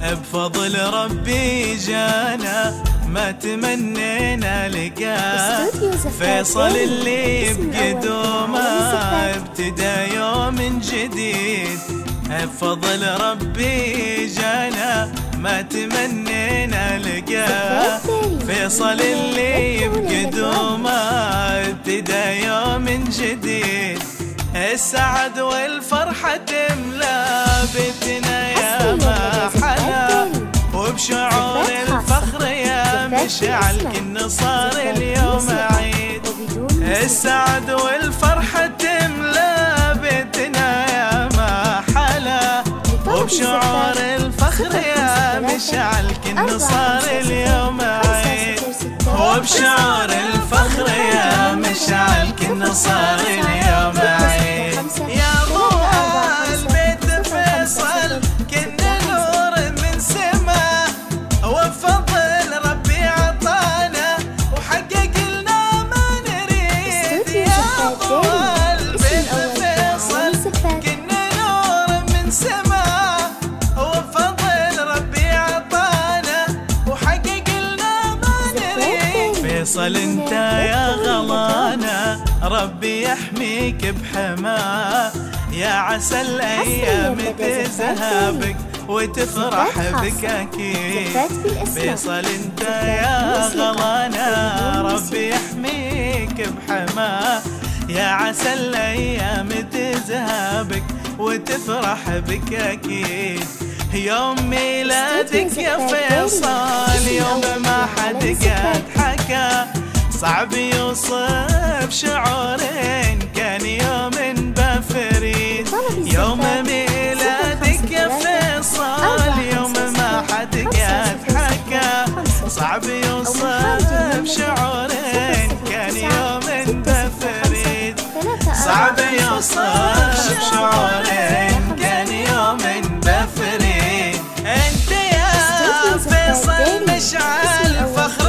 بفضل ربي جانا ما تمنينا لقاه فيصل اللي بقدومه ابتدى يوم جديد. بفضل ربي جانا ما تمنينا لقاه فيصل اللي بقدومه ابتدى يوم جديد. السعد والفرحة تملا بيتنا وبشعور الفخر يا مشعل كن صار اليوم عيد. السعد والفرحة تملأ بيتنا يا ما حلا. وبشعور الفخر يا مشعل كن صار اليوم عيد. وبشعور فيصل انت يا غلانا ربي يحميك بحماه يا عسى الأيام تذهبك وتفرح بك أكيد. فيصل انت يا غلانا ربي يحميك بحماه يا عسى الأيام تذهبك وتفرح بك أكيد. يوم ميلادك يا فيصل يوم ما حد حكى صعب يوصف شعورين. كان يوم بفريد. يوم ميلادك يا فيصل. يوم ما حد قد حكى صعب يوصف شعورين. كان يوم بفريد. صعب يوصف شعورين. كان يوم بفريد. أنت يا فيصل مشعل فخر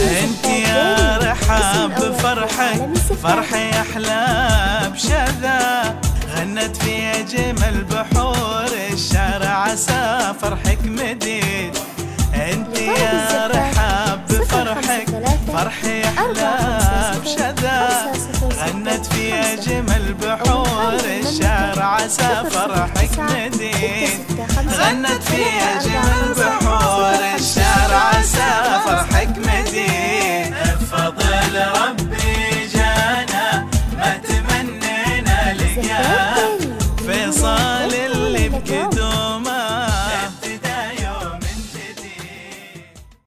انت يا رحاب فرحك فرحي أحلى بشذا. غنت في اجمل بحور الشعر عسى فرحك مديد. انت يا رحاب فرحك فرحي أحلى بشذا. غنت في اجمل بحور الشعر عسى فرحك مديد. غنت في فضل ربي.